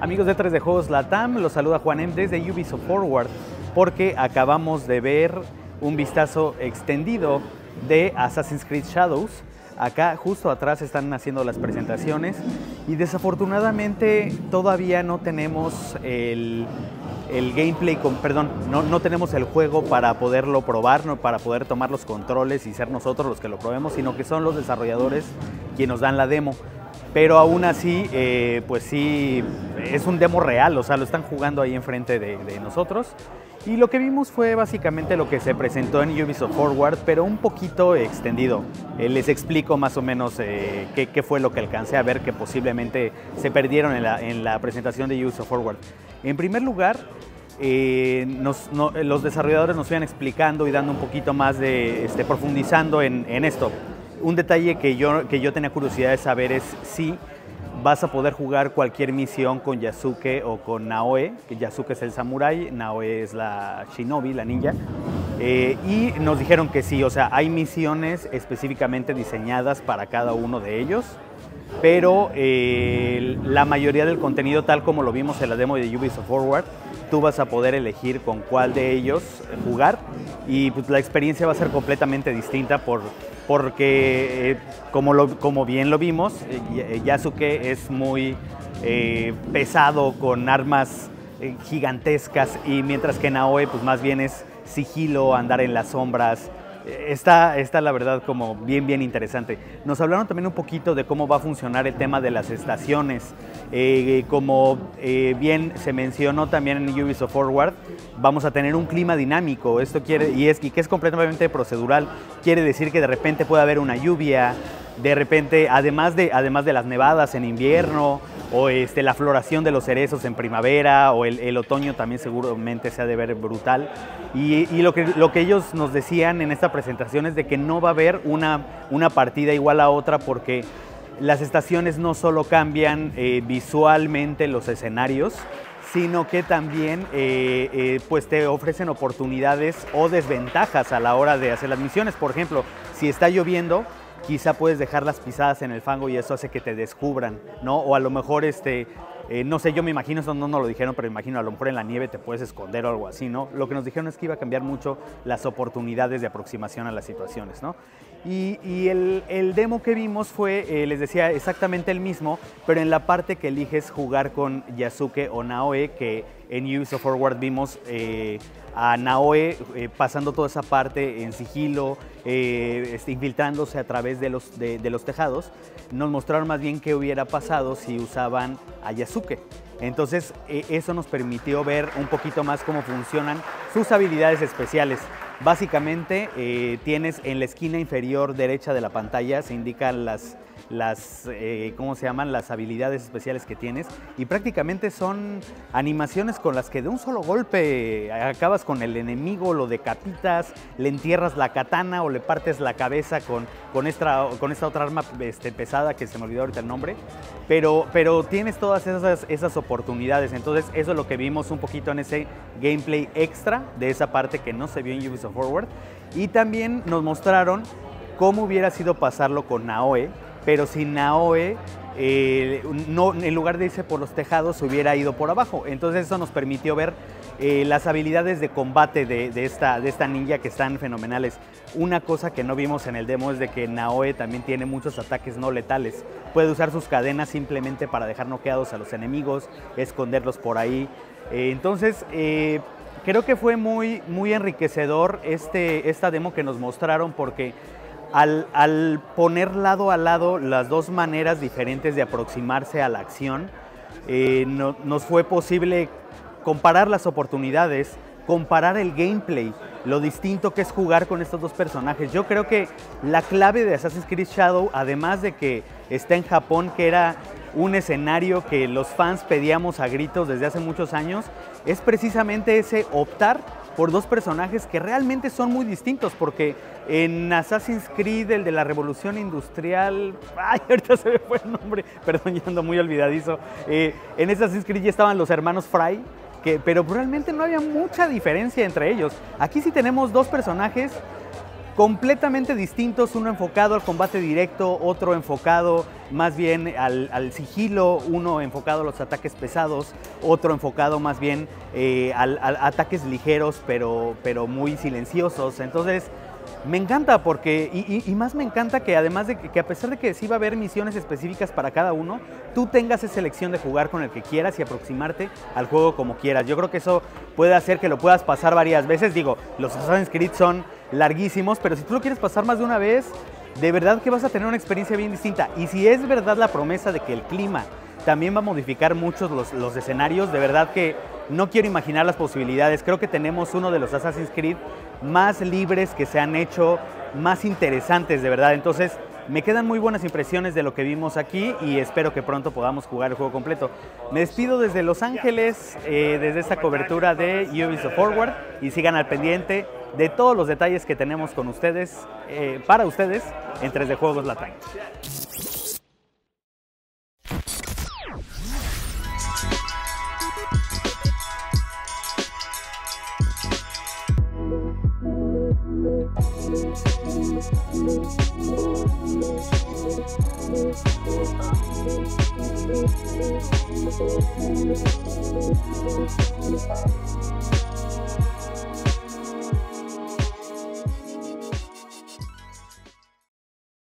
Amigos de 3 de Juegos Latam, los saluda Juan M desde Ubisoft Forward porque acabamos de ver un vistazo extendido de Assassin's Creed Shadows. Acá justo atrás están haciendo las presentaciones y desafortunadamente todavía no tenemos el, el gameplay, con, perdón, no, no, tenemos el juego para poderlo probar, no, para poder tomar los controles y ser nosotros los que lo probemos, sino que son los desarrolladores quienes nos dan la demo. Pero aún así, eh, pues sí, es un demo real, o sea, lo están jugando ahí enfrente de, de nosotros. Y lo que vimos fue básicamente lo que se presentó en Ubisoft Forward, pero un poquito extendido. Eh, les explico más o menos eh, qué, qué, fue lo que alcancé a ver que posiblemente se perdieron en la, en la presentación de Ubisoft Forward. En primer lugar, eh, no, los desarrolladores nos iban explicando y dando un poquito más de, este, profundizando en, esto. Un detalle que yo, que yo tenía curiosidad de saber es si vas a poder jugar cualquier misión con Yasuke o con Naoe, Yasuke es el samurái, Naoe es la shinobi, la ninja. Eh, y nos dijeron que sí, o sea, hay misiones específicamente diseñadas para cada uno de ellos, pero eh, la mayoría del contenido, tal como lo vimos en la demo de Ubisoft Forward, tú vas a poder elegir con cuál de ellos jugar y pues, la experiencia va a ser completamente distinta por, porque eh, como, como, bien lo vimos, eh, Yasuke es muy eh, pesado con armas gigantescas y mientras que Naoe pues más bien es sigilo, andar en las sombras, Está, está, la verdad como bien, bien interesante. Nos hablaron también un poquito de cómo va a funcionar el tema de las estaciones. Eh, como eh, bien se mencionó también en Ubisoft Forward, vamos a tener un clima dinámico. Esto quiere, y, es, y que es completamente procedural. Quiere decir que de repente puede haber una lluvia, de repente, además de, además de las nevadas en invierno, o este, la floración de los cerezos en primavera, o el, otoño también seguramente se ha de ver brutal. Y, y, lo, que, lo que ellos nos decían en esta presentación es de que no va a haber una, una partida igual a otra porque las estaciones no solo cambian eh, visualmente los escenarios, sino que también eh, eh, pues te ofrecen oportunidades o desventajas a la hora de hacer las misiones. Por ejemplo, si está lloviendo, quizá puedes dejar las pisadas en el fango y eso hace que te descubran, ¿no? O a lo mejor, este, eh, no sé, yo me imagino, eso no nos lo dijeron, pero me imagino a lo mejor en la nieve te puedes esconder o algo así, ¿no? Lo que nos dijeron es que iba a cambiar mucho las oportunidades de aproximación a las situaciones, ¿no? Y, el, demo que vimos fue, eh, les decía, exactamente el mismo, pero en la parte que eliges jugar con Yasuke o Naoe, que en Ubisoft Forward vimos eh, a Naoe eh, pasando toda esa parte en sigilo, eh, infiltrándose a través de los, de, de los tejados, nos mostraron más bien qué hubiera pasado si usaban a Yasuke. Entonces eso nos permitió ver un poquito más cómo funcionan sus habilidades especiales. Básicamente eh, tienes en la esquina inferior derecha de la pantalla, se indican las, las eh, ¿cómo se llaman? Las habilidades especiales que tienes. Y prácticamente son animaciones con las que de un solo golpe acabas con el enemigo, lo decapitas, le entierras la katana o le partes la cabeza con, con, esta, con esta otra arma este, pesada que se me olvidó ahorita el nombre, pero, pero tienes todas esas, esas oportunidades, entonces eso es lo que vimos un poquito en ese gameplay extra de esa parte que no se vio en Ubisoft Forward. Y también nos mostraron cómo hubiera sido pasarlo con Naoe, pero si Naoe no, en lugar de irse por los tejados hubiera ido por abajo. Entonces eso nos permitió ver eh, las habilidades de combate de, de, esta, de esta ninja que están fenomenales. Una cosa que no vimos en el demo es de que Naoe también tiene muchos ataques no letales. Puede usar sus cadenas simplemente para dejar noqueados a los enemigos, esconderlos por ahí. Eh, entonces, eh, creo que fue muy, muy enriquecedor este, esta demo que nos mostraron porque al, poner lado a lado las dos maneras diferentes de aproximarse a la acción, eh, no, nos fue posible comparar las oportunidades, comparar el gameplay, lo distinto que es jugar con estos dos personajes. Yo creo que la clave de Assassin's Creed Shadow, además de que está en Japón, que era un escenario que los fans pedíamos a gritos desde hace muchos años, es precisamente ese optar por dos personajes que realmente son muy distintos, porque en Assassin's Creed, el de la Revolución Industrial, ay, ahorita se me fue el nombre, perdón, ya ando muy olvidadizo, eh, en Assassin's Creed ya estaban los hermanos Fry, que, pero realmente no había mucha diferencia entre ellos. Aquí sí tenemos dos personajes completamente distintos, uno enfocado al combate directo, otro enfocado más bien al, sigilo, uno enfocado a los ataques pesados, otro enfocado más bien eh, a ataques ligeros pero, pero muy silenciosos. Entonces, me encanta porque, y, más me encanta que además de que a pesar de que sí va a haber misiones específicas para cada uno, tú tengas esa elección de jugar con el que quieras y aproximarte al juego como quieras. Yo creo que eso puede hacer que lo puedas pasar varias veces. Digo, los Assassin's Creed son larguísimos, pero si tú lo quieres pasar más de una vez, de verdad que vas a tener una experiencia bien distinta. Y si es verdad la promesa de que el clima también va a modificar muchos los, los escenarios, de verdad que no quiero imaginar las posibilidades. Creo que tenemos uno de los Assassin's Creed más libres que se han hecho, más interesantes de verdad. Entonces, me quedan muy buenas impresiones de lo que vimos aquí y espero que pronto podamos jugar el juego completo. Me despido desde Los Ángeles, eh, desde esta cobertura de Ubisoft Forward y sigan al pendiente de todos los detalles que tenemos con ustedes, eh, para ustedes, en 3D Juegos Latam. Thank you.